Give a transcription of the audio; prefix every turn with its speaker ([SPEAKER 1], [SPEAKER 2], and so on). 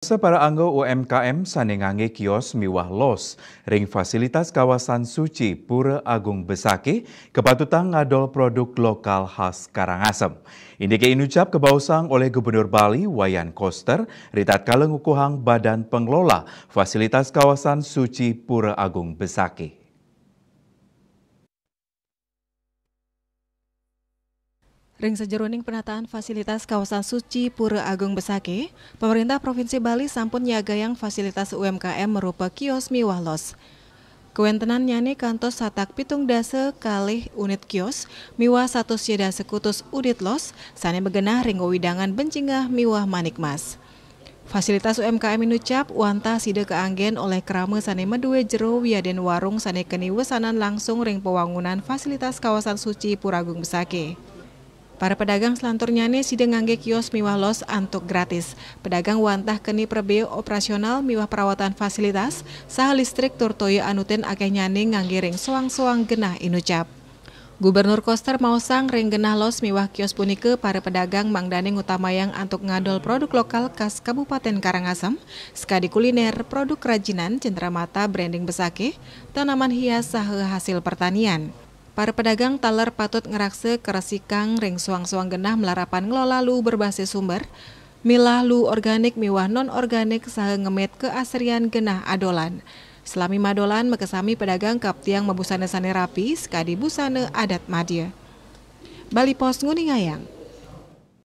[SPEAKER 1] Para anggo UMKM sanengange kios miwah los ring fasilitas kawasan suci Pura Agung Besake kepatutan ngadol produk lokal khas Karangasem. Ini ke inucap kebausang oleh Gubernur Bali Wayan Koster ritat kaleng ukuhang Badan Pengelola Fasilitas Kawasan Suci Pura Agung Besake.
[SPEAKER 2] Ring sejeruning penataan fasilitas kawasan suci Pura Agung Besake, pemerintah Provinsi Bali sampun nyagayang fasilitas UMKM merupa kios miwah los. Kewentenan nyane kantos satak pitung dase kalih unit kios, miwah satu sieda sekutus udit los, sane begenah ring widangan bencingah miwah manik mas. Fasilitas UMKM inucap wanta side keanggen oleh kerama sane medue jero wiaden warung sane keni wesanan langsung ring pewangunan fasilitas kawasan suci Puragung Besake. Para pedagang selanturnya nih sidang ngangge kios miwah los antuk gratis. Pedagang wantah keni perbeo operasional miwah perawatan fasilitas, sah listrik turtoyo anuten akeh nyane ngangge ring soang-soang genah inucap. Gubernur Koster sang ring genah los miwah kios punike para pedagang mangdaning utamayang antuk ngadol produk lokal khas Kabupaten Karangasem, sekadi kuliner, produk kerajinan, mata, branding besake, tanaman hias sah hasil pertanian. Para pedagang taler patut ngerakse keresikang ring suang-suang genah melarapan ngelola lu berbasis sumber, milah lu organik miwah non-organik sahe ngemet keasrian genah adolan. Selami madolan mekesami pedagang kap tiang mebusane sane rapi, sekadi busane adat madya. Bali Pos Nguningayang.